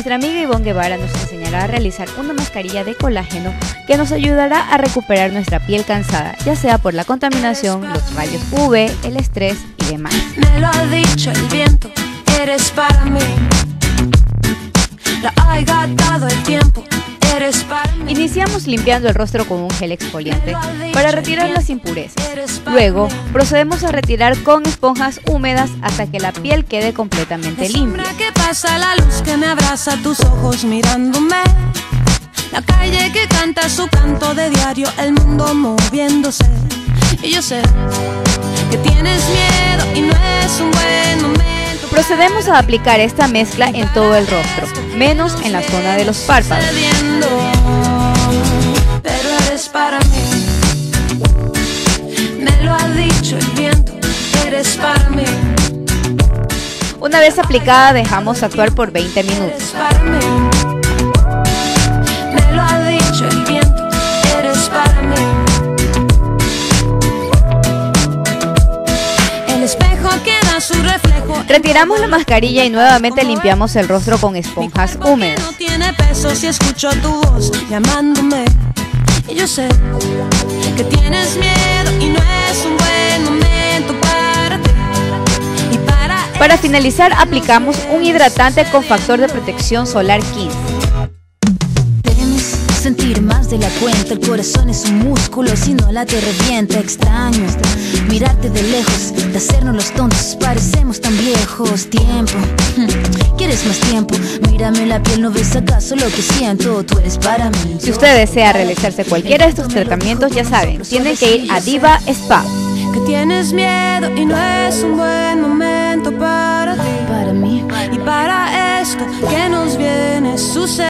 Nuestra amiga Ivonne Guevara nos enseñará a realizar una mascarilla de colágeno que nos ayudará a recuperar nuestra piel cansada, ya sea por la contaminación, los rayos UV, el estrés y demás. Me lo ha dicho el viento, eres para mí. La ha el tiempo. Iniciamos limpiando el rostro con un gel exfoliante para retirar las impurezas. Luego procedemos a retirar con esponjas húmedas hasta que la piel quede completamente limpia. sombra que pasa, la luz que me abraza, tus ojos mirándome. La calle que canta su canto de diario, el mundo moviéndose. Y yo sé que tienes miedo y no es un buen momento. Procedemos a aplicar esta mezcla en todo el rostro, menos en la zona de los párpados. Una vez aplicada dejamos actuar por 20 Eres minutos. Su reflejo. Retiramos la mascarilla y nuevamente limpiamos el rostro con esponjas húmedas. No tiene peso si escucho tu voz llamándome. Y yo sé que tienes miedo y no es un buen momento para ti. Y para Para finalizar aplicamos un hidratante con factor de protección solar 15. Sentir más de la cuenta, el corazón es un músculo, si no la te revienta, extraño mirarte de lejos, de hacernos los tontos, parecemos tan viejos, tiempo, hmm, ¿quieres más tiempo? Mírame la piel, ¿no ves acaso lo que siento? Tú eres para mí. Si usted desea realizarse cualquiera de estos tratamientos, ya saben, tienen que ir a Diva Spa. que tienes miedo y no es un buen momento para ti. Para mí. Y para esto que nos viene sucediendo.